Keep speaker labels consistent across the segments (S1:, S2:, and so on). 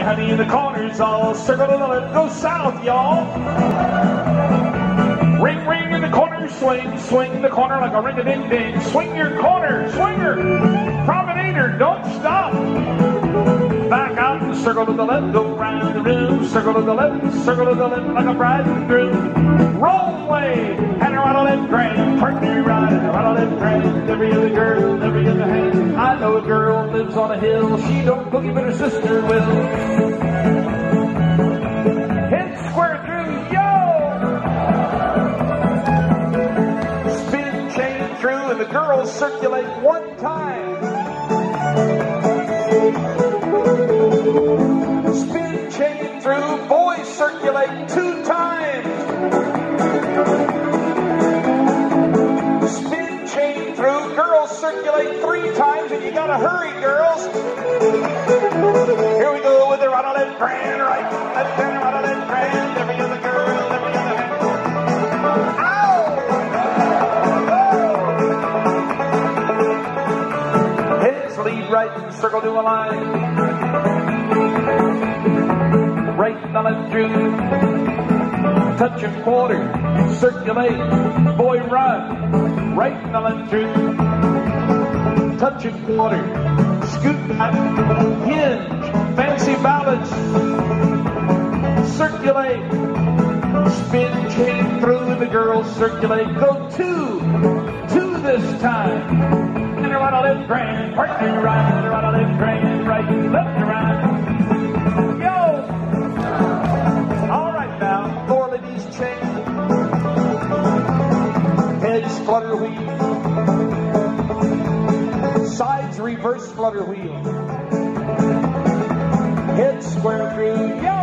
S1: you, honey, in the corners all circle the left, go south, y'all. Ring, ring in the corner, swing, swing the corner like a ring a ding ding. Swing your corner, swinger, promenader, don't stop. Back out and circle to the left, go round the room, circle to the left, circle to the left like a bride and groom. Roll away, and on left grand, partner right on left grand, every other girl, every other hand. I know a girl lives on a hill, she don't boogie, but her sister will. The girls circulate one time. Spin chain through, boys circulate two times. Spin chain through, girls circulate three times, and you gotta hurry, girls. Here we go with the right on left grand, right, left grand, right and circle to a line. Right and left through. Touch a quarter, circulate, boy run. Right and left through. Touch a quarter, scoot back, hinge, fancy balance, circulate, spin chain through the girls, circulate, go two. And right left grand, partner right, right on left grand, right, left and right. Yo! All right now, lower ladies chain, heads flutter wheel, sides reverse flutter wheel. Head square through, yo!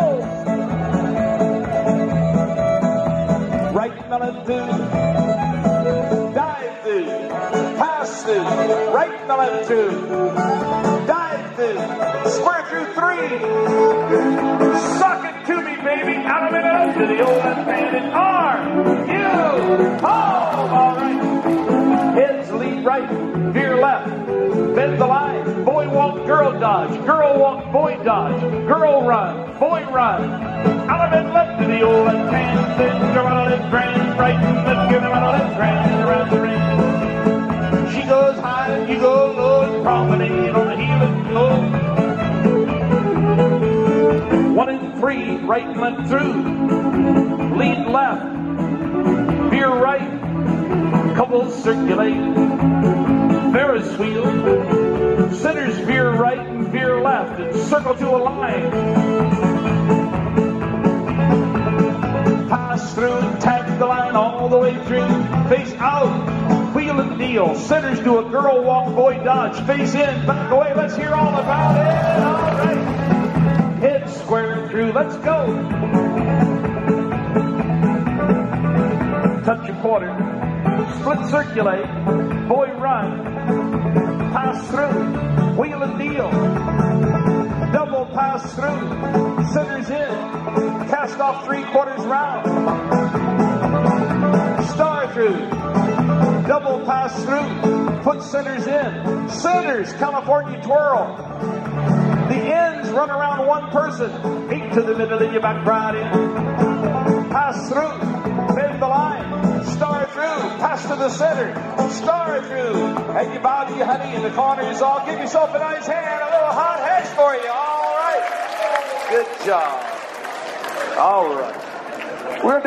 S1: Pass through, right melon through, dive through, square through three. Suck it to me, baby, out of it up to the old left-handed arm. You, home, all right. Heads lead right, veer left, bend the line. Boy walk, girl dodge. Girl walk, boy dodge. Girl run, boy run. Out of it left to the old left you oh go low promenade on the heel and go. One and three, right and left through. Lead left, veer right, couples circulate. Ferris wheel. Centers veer right and veer left and circle to a line. Pass through tag the line all the way through. Face out. Wheel and deal. Centers do a girl walk, boy dodge. Face in, back away. Let's hear all about it. All right. Head square through. Let's go. Touch a quarter. Split circulate. Boy run. Pass through. Wheel and deal. Double pass through. Centers in. Cast off three quarters round. Star through. Double pass through. Put centers in. Centers. California twirl. The ends run around one person. Eight to the middle and you back right in. Pass through. Bend the line. Star through. Pass to the center. Star through. And you bow to your honey in the corners. All give yourself a nice hand. A little hot hedge for you. All right. Good job. All right. We're